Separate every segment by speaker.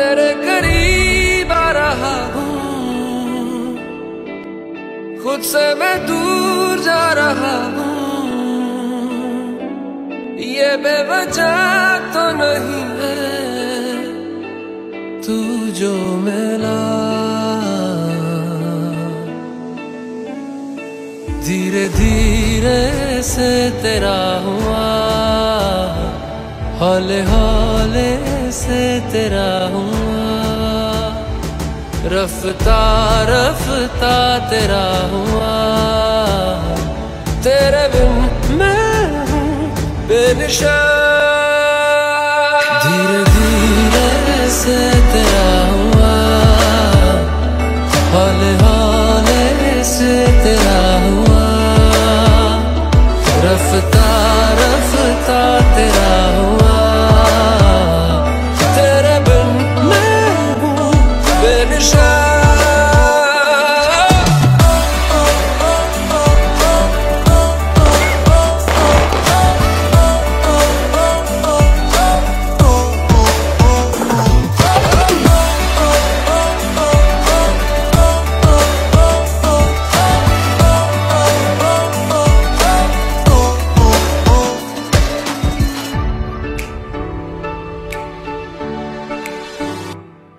Speaker 1: तेरे करीब आ रहा हूँ। खुद से मैं दूर जा रहा हूँ। ये बेवजह तो नहीं है, तू जो मिला। धीरे धीरे से तेरा हुआ, हौले हौले से तेरा हुआ। रफ्ता रफ्ता तेरा हुआ। तेरे बिन मैं हूँ बेनिशा धीरे धीरे से तेरा हुआ। हौले हौले से तेरा हुआ। रफ्ता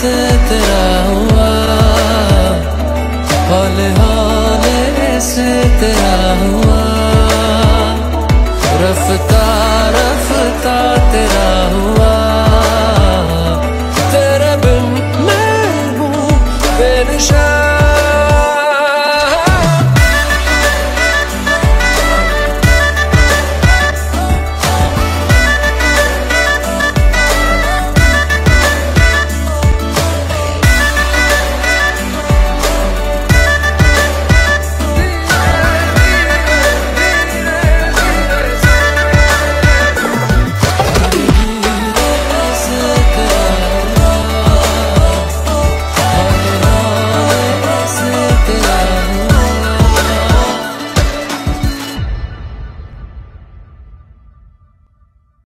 Speaker 1: धीरे से तेरा हुआ। हौले हौले से तेरा हुआ। रफ्तार